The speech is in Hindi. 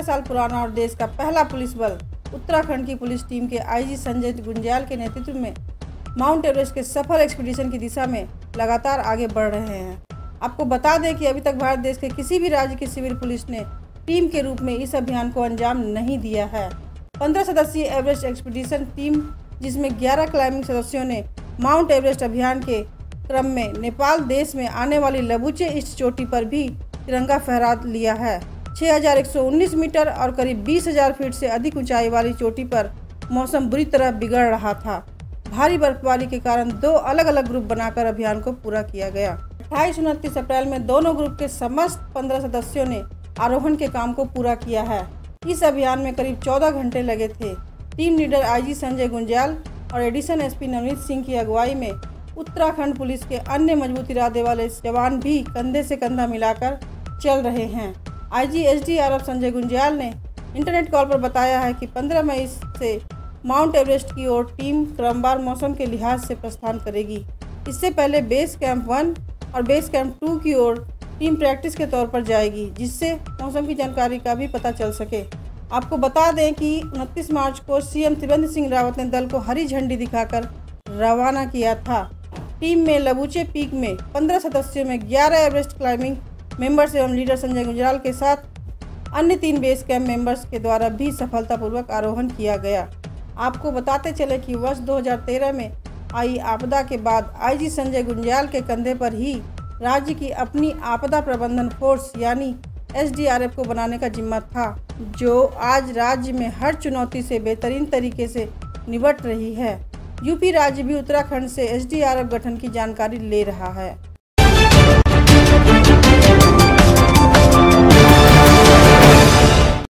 साल पुराना और देश का पहला पुलिस बल, उत्तराखंड की पुलिस टीम के आईजी संजय गुंजाल के नेतृत्व में माउंट एवरेस्ट के सफल एक्सपीडिशन की दिशा में लगातार आगे बढ़ रहे हैं। आपको बता दें कि अभी तक भारत देश के किसी भी राज्य की सिविल पुलिस ने टीम के रूप में इस अभियान को अंजाम नहीं दिया है। पंद्रह सदस्यीय एवरेस्ट एक्सपीडिशन टीम, जिसमें 11 क्लाइंबिंग सदस्यों ने माउंट एवरेस्ट अभियान के क्रम में नेपाल देश में आने वाली लबुचे इस चोटी पर भी तिरंगा फहरा लिया है। 6,119 मीटर और करीब 20,000 फीट से अधिक ऊंचाई वाली चोटी पर मौसम बुरी तरह बिगड़ रहा था। भारी बर्फबारी के कारण दो अलग अलग ग्रुप बनाकर अभियान को पूरा किया गया। अट्ठाईस उनतीस अप्रैल में दोनों ग्रुप के समस्त पंद्रह सदस्यों ने आरोहण के काम को पूरा किया है। इस अभियान में करीब चौदह घंटे लगे थे। Team leader IG Sanjay Gunjal और एडिशन एसपी नवनीत सिंह की अगुवाई में उत्तराखंड पुलिस के अन्य मज़बूत इरादे वाले जवान भी कंधे से कंधा मिलाकर चल रहे हैं। आईजी एसडीआरएफ संजय गुंजाल ने इंटरनेट कॉल पर बताया है कि 15 मई से माउंट एवरेस्ट की ओर टीम क्रमवार मौसम के लिहाज से प्रस्थान करेगी। इससे पहले बेस कैंप वन और बेस कैंप टू की ओर टीम प्रैक्टिस के तौर पर जाएगी, जिससे मौसम की जानकारी का भी पता चल सके। आपको बता दें कि उनतीस मार्च को सीएम त्रिवेंद्र सिंह रावत ने दल को हरी झंडी दिखाकर रवाना किया था। टीम में लबूचे पीक में 15 सदस्यों में 11 एवरेस्ट क्लाइंबिंग मेंबर्स एवं लीडर संजय गुजराल के साथ अन्य तीन बेस कैंप मेंबर्स के द्वारा भी सफलतापूर्वक आरोहण किया गया। आपको बताते चले कि वर्ष 2013 में आई आपदा के बाद आईजी संजय गुंजाल के कंधे पर ही राज्य की अपनी आपदा प्रबंधन फोर्स यानी एसडीआरएफ को बनाने का जिम्मा था, जो आज राज्य में हर चुनौती से बेहतरीन तरीके से निपट रही है। यूपी राज्य भी उत्तराखंड से एसडीआरएफ गठन की जानकारी ले रहा है।